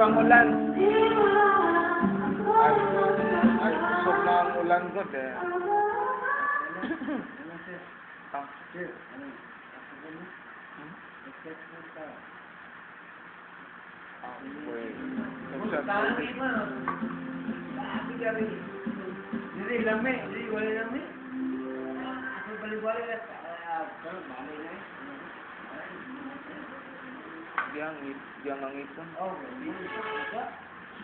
ang ulan. Ay, ay, usok na ang ulan ko, eh. Jadi lame, jadi wala lame. Ako balik-balik at ah, pero balik na. dia ngit dia nggak ngitung oh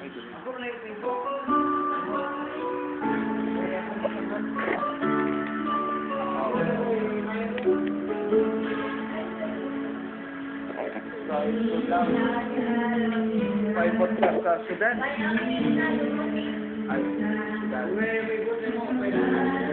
itu aku pernah Baik podcast sudah. Sudah.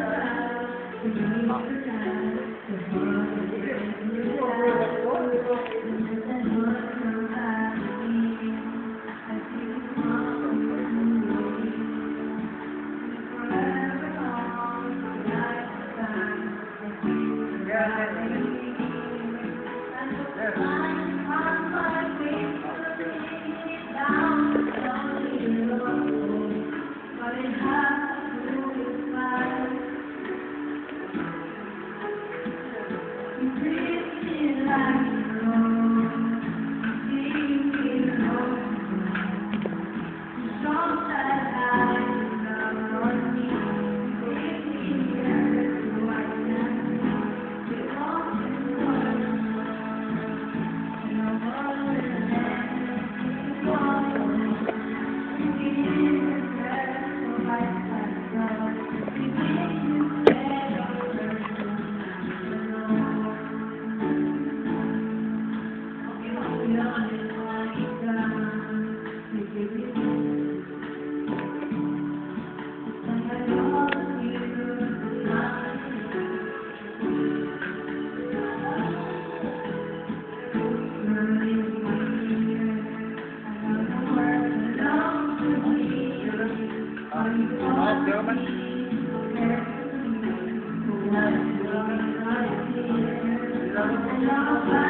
breathe in. Thank you.